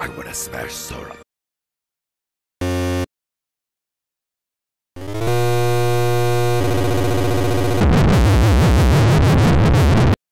I would have smashed smash Sora.